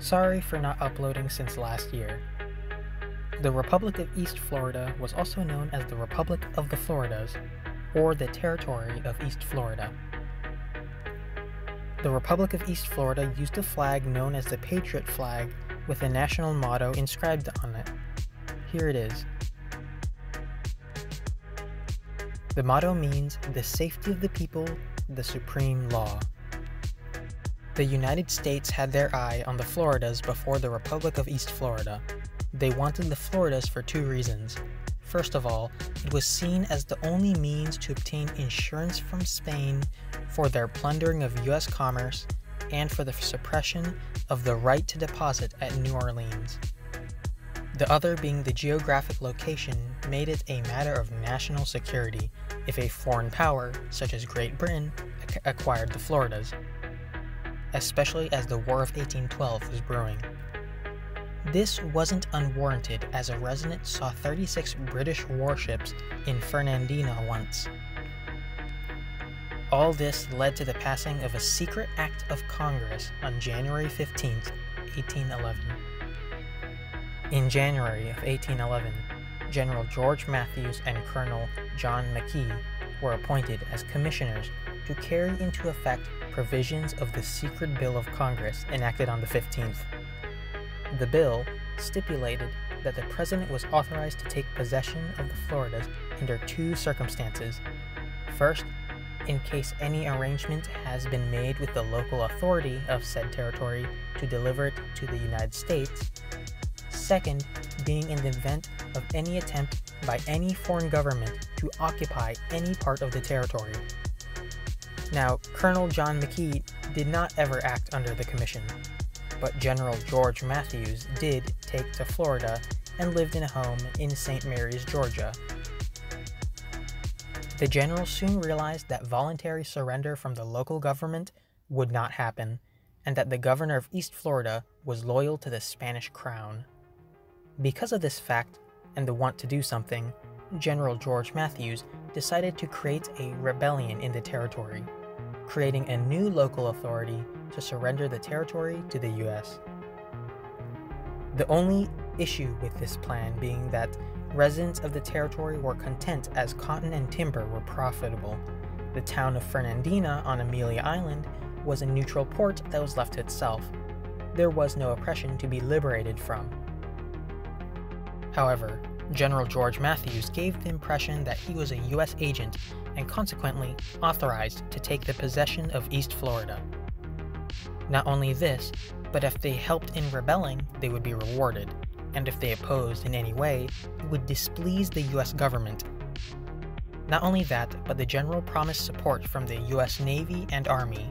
Sorry for not uploading since last year. The Republic of East Florida was also known as the Republic of the Floridas, or the Territory of East Florida. The Republic of East Florida used a flag known as the Patriot flag with a national motto inscribed on it. Here it is. The motto means the safety of the people, the supreme law. The United States had their eye on the Floridas before the Republic of East Florida. They wanted the Floridas for two reasons. First of all, it was seen as the only means to obtain insurance from Spain for their plundering of US commerce and for the suppression of the right to deposit at New Orleans. The other being the geographic location made it a matter of national security if a foreign power, such as Great Britain, acquired the Floridas especially as the War of 1812 was brewing. This wasn't unwarranted as a resident saw 36 British warships in Fernandina once. All this led to the passing of a secret act of Congress on January 15, 1811. In January of 1811, General George Mathews and Colonel John McKee were appointed as commissioners to carry into effect provisions of the Secret Bill of Congress enacted on the 15th. The bill stipulated that the president was authorized to take possession of the Floridas under two circumstances. First, in case any arrangement has been made with the local authority of said territory to deliver it to the United States. Second, being in the event of any attempt by any foreign government to occupy any part of the territory. Now, Colonel John McKee did not ever act under the commission, but General George Mathews did take to Florida and lived in a home in St. Mary's, Georgia. The general soon realized that voluntary surrender from the local government would not happen, and that the governor of East Florida was loyal to the Spanish crown. Because of this fact and the want to do something, General George Mathews decided to create a rebellion in the territory creating a new local authority to surrender the territory to the US. The only issue with this plan being that residents of the territory were content as cotton and timber were profitable. The town of Fernandina on Amelia Island was a neutral port that was left to itself. There was no oppression to be liberated from. However, General George Mathews gave the impression that he was a U.S. agent and consequently authorized to take the possession of East Florida. Not only this, but if they helped in rebelling, they would be rewarded, and if they opposed in any way, it would displease the US government. Not only that, but the general promised support from the US Navy and Army,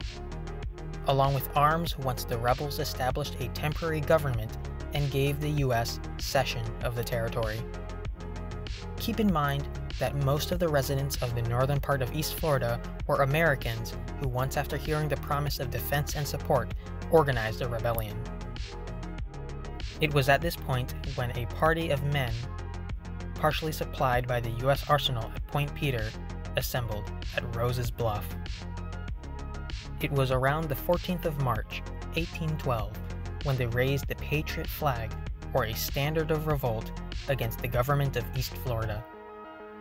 along with arms once the rebels established a temporary government and gave the US cession of the territory. Keep in mind that most of the residents of the northern part of East Florida were Americans who, once after hearing the promise of defense and support, organized a rebellion. It was at this point when a party of men, partially supplied by the U.S. arsenal at Point Peter, assembled at Rose's Bluff. It was around the 14th of March, 1812, when they raised the Patriot flag, or a standard of revolt, against the government of East Florida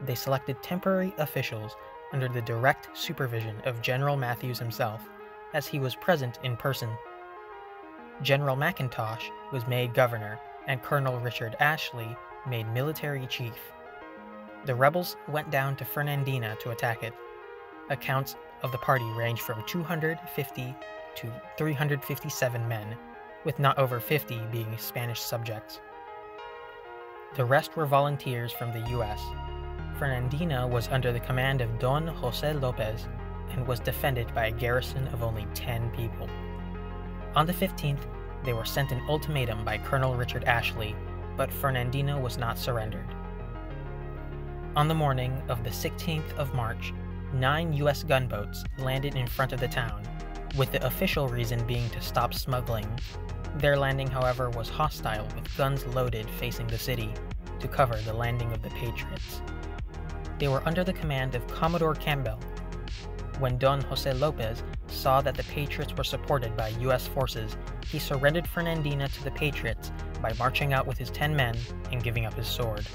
they selected temporary officials under the direct supervision of General Mathews himself, as he was present in person. General McIntosh was made governor, and Colonel Richard Ashley made military chief. The rebels went down to Fernandina to attack it. Accounts of the party range from 250 to 357 men, with not over 50 being Spanish subjects. The rest were volunteers from the US, Fernandina was under the command of Don Jose Lopez and was defended by a garrison of only 10 people. On the 15th, they were sent an ultimatum by Colonel Richard Ashley, but Fernandina was not surrendered. On the morning of the 16th of March, nine U.S. gunboats landed in front of the town, with the official reason being to stop smuggling. Their landing, however, was hostile with guns loaded facing the city to cover the landing of the Patriots. They were under the command of Commodore Campbell. When Don Jose Lopez saw that the Patriots were supported by U.S. forces, he surrendered Fernandina to the Patriots by marching out with his 10 men and giving up his sword.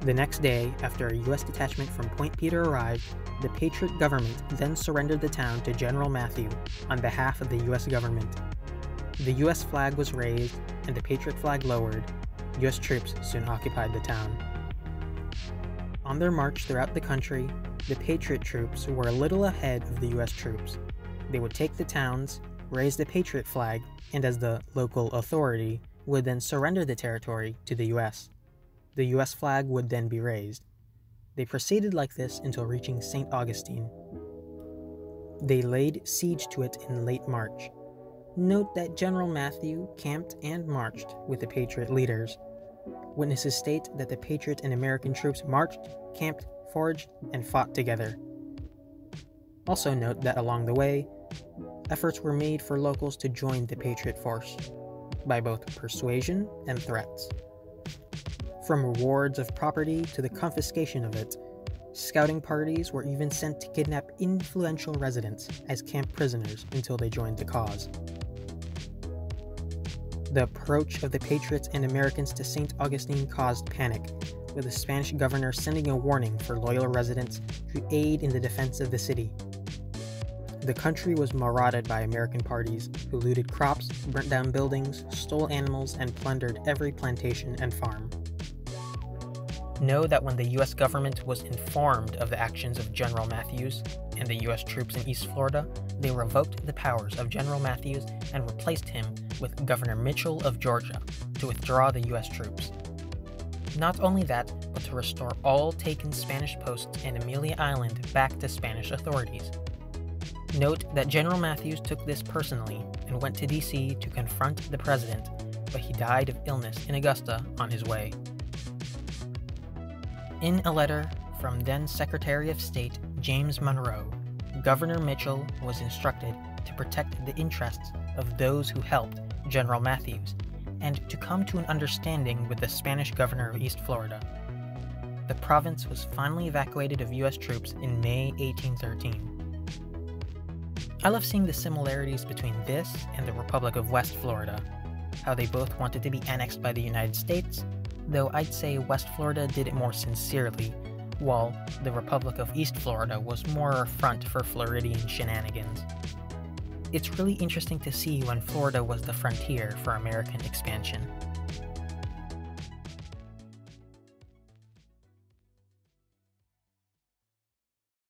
The next day, after a U.S. detachment from Point Peter arrived, the Patriot government then surrendered the town to General Matthew on behalf of the U.S. government. The U.S. flag was raised and the Patriot flag lowered. U.S. troops soon occupied the town. On their march throughout the country, the Patriot troops were a little ahead of the US troops. They would take the towns, raise the Patriot flag, and as the local authority, would then surrender the territory to the US. The US flag would then be raised. They proceeded like this until reaching St. Augustine. They laid siege to it in late March. Note that General Matthew camped and marched with the Patriot leaders. Witnesses state that the Patriot and American troops marched, camped, foraged, and fought together. Also note that along the way, efforts were made for locals to join the Patriot force, by both persuasion and threats. From rewards of property to the confiscation of it, scouting parties were even sent to kidnap influential residents as camp prisoners until they joined the cause. The approach of the Patriots and Americans to St. Augustine caused panic, with the Spanish governor sending a warning for loyal residents to aid in the defense of the city. The country was marauded by American parties who looted crops, burnt down buildings, stole animals, and plundered every plantation and farm. Know that when the US government was informed of the actions of General Mathews and the US troops in East Florida, they revoked the powers of General Mathews and replaced him with Governor Mitchell of Georgia to withdraw the US troops. Not only that, but to restore all taken Spanish posts in Amelia Island back to Spanish authorities. Note that General Mathews took this personally and went to DC to confront the president, but he died of illness in Augusta on his way. In a letter from then Secretary of State James Monroe, Governor Mitchell was instructed to protect the interests of those who helped General Mathews and to come to an understanding with the Spanish governor of East Florida. The province was finally evacuated of US troops in May 1813. I love seeing the similarities between this and the Republic of West Florida, how they both wanted to be annexed by the United States, though I'd say West Florida did it more sincerely, while the Republic of East Florida was more a front for Floridian shenanigans it's really interesting to see when Florida was the frontier for American expansion.